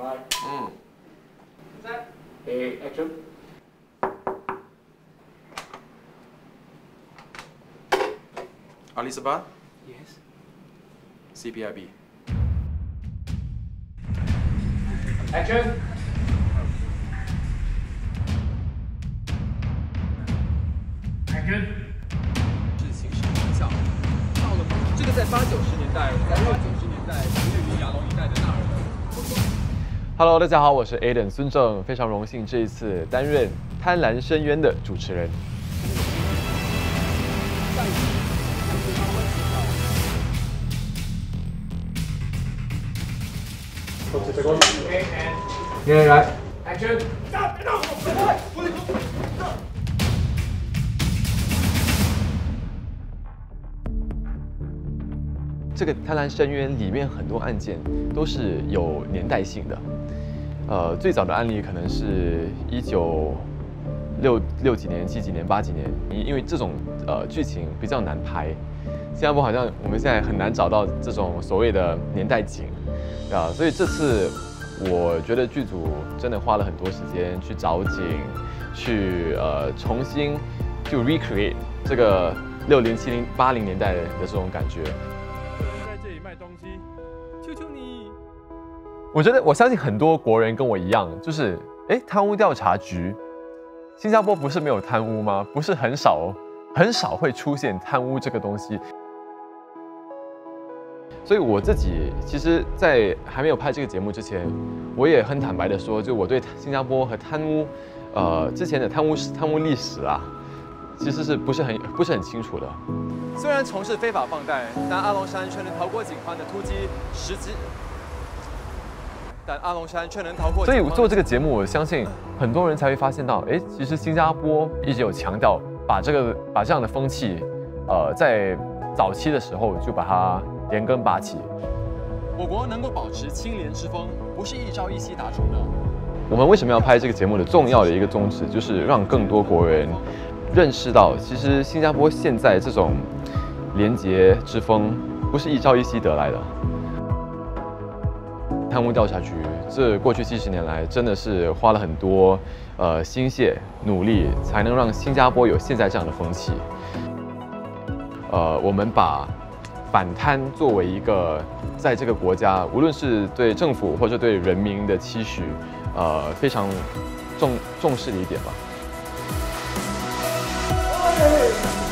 Bye. 嗯，三。A action. 阿里斯巴 Yes. CPIB。Action. 事情是影响到了这个在八九十年代、在六九十年代 Hello，大家好，我是 Aden 孙正，非常荣幸这一次担任《贪婪深渊》的主持人。Okay, and. Yeah, right. Action. 这个《贪婪深渊》里面很多案件都是有年代性的，呃，最早的案例可能是一九六六几年、七几年、八几年，因为这种呃剧情比较难拍，新加坡好像我们现在很难找到这种所谓的年代景，啊，所以这次我觉得剧组真的花了很多时间去找景，去呃重新就 recreate 这个六零、七零、八零年代的这种感觉。卖东西，求求你！我觉得我相信很多国人跟我一样，就是哎，贪污调查局，新加坡不是没有贪污吗？不是很少很少会出现贪污这个东西。所以我自己其实，在还没有拍这个节目之前，我也很坦白的说，就我对新加坡和贪污，呃，之前的贪污贪污历史啊，其实是不是很不是很清楚的。虽然从事非法放贷，但阿龙山却能逃过警方的突击，实际。但阿龙山却能逃过。所以做这个节目，我相信很多人才会发现到，哎，其实新加坡一直有强调把这个把这样的风气，呃，在早期的时候就把它连根拔起。我国能够保持清廉之风，不是一朝一夕达成的。我们为什么要拍这个节目的重要的一个宗旨，就是让更多国人认识到，其实新加坡现在这种廉洁之风，不是一朝一夕得来的。贪污调查局这过去七十年来，真的是花了很多呃心血努力，才能让新加坡有现在这样的风气。呃，我们把反贪作为一个在这个国家，无论是对政府或者对人民的期许，呃，非常重重视的一点吧。Hey!